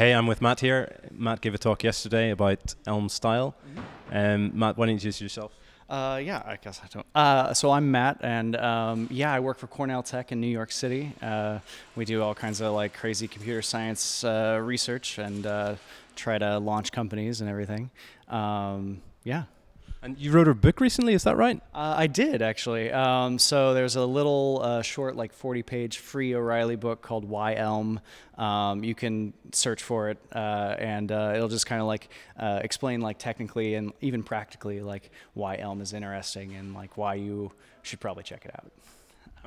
Hey, I'm with Matt here. Matt gave a talk yesterday about Elm style. Um, Matt, why don't you introduce yourself? Uh, yeah, I guess I don't. Uh, so I'm Matt, and um, yeah, I work for Cornell Tech in New York City. Uh, we do all kinds of like crazy computer science uh, research and uh, try to launch companies and everything. Um, yeah. And you wrote a book recently, is that right? Uh, I did actually. Um, so there's a little uh, short, like 40 page free O'Reilly book called Why Elm. Um, you can search for it, uh, and uh, it'll just kind of like uh, explain, like technically and even practically, like why Elm is interesting and like why you should probably check it out.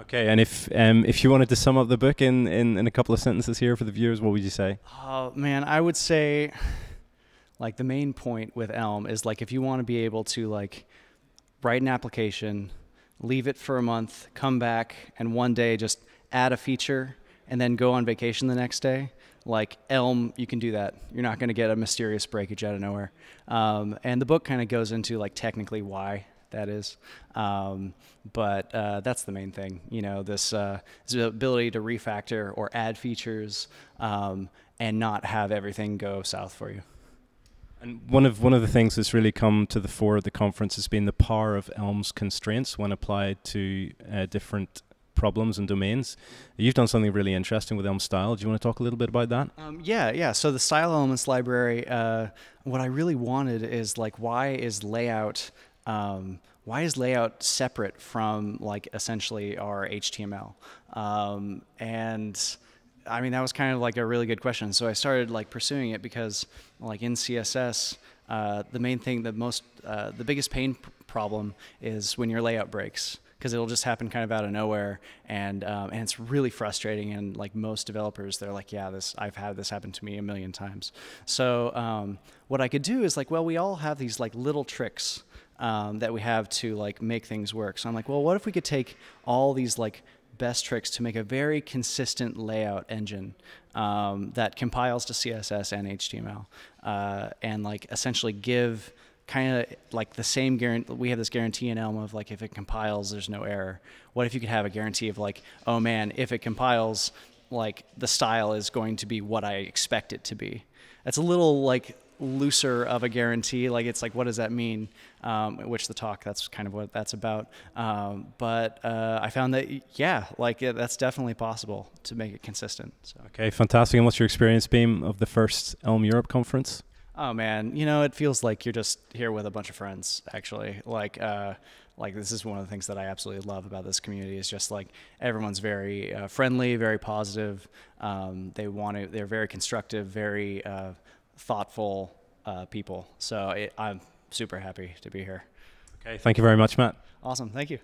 Okay, and if um, if you wanted to sum up the book in, in, in a couple of sentences here for the viewers, what would you say? Oh man, I would say like the main point with Elm is like if you want to be able to like write an application, leave it for a month, come back, and one day just add a feature and then go on vacation the next day. Like Elm, you can do that. You're not going to get a mysterious breakage out of nowhere. Um, and the book kind of goes into like technically why that is. Um, but uh, that's the main thing. You know, this, uh, this ability to refactor or add features um, and not have everything go south for you. And one of one of the things that's really come to the fore at the conference has been the power of Elm's constraints when applied to uh, different problems and domains. You've done something really interesting with Elm style. Do you want to talk a little bit about that? Um, yeah, yeah. So the style elements library, uh, what I really wanted is like, why is layout, um, why is layout separate from like essentially our HTML? Um, and I mean, that was kind of like a really good question. So I started like pursuing it because, like in CSS, uh, the main thing, the most, uh, the biggest pain problem is when your layout breaks because it'll just happen kind of out of nowhere, and um, and it's really frustrating. And like most developers, they're like, yeah, this I've had this happen to me a million times. So um, what I could do is like, well, we all have these like little tricks. Um, that we have to like make things work. So I'm like, well, what if we could take all these like best tricks to make a very consistent layout engine um, that compiles to CSS and HTML, uh, and like essentially give kind of like the same guarantee. We have this guarantee in Elm of like if it compiles, there's no error. What if you could have a guarantee of like, oh man, if it compiles, like the style is going to be what I expect it to be. That's a little like looser of a guarantee. Like it's like, what does that mean? Um, which the talk, that's kind of what that's about. Um, but uh, I found that yeah, like yeah, that's definitely possible to make it consistent. So. Okay, fantastic. And what's your experience been of the first Elm Europe conference? Oh man, you know it feels like you're just here with a bunch of friends. Actually, like. Uh, like this is one of the things that I absolutely love about this community is just like everyone's very uh, friendly, very positive. Um, they want to, they're very constructive, very uh, thoughtful uh, people. So it, I'm super happy to be here. Okay, thank you very much, Matt. Awesome, thank you.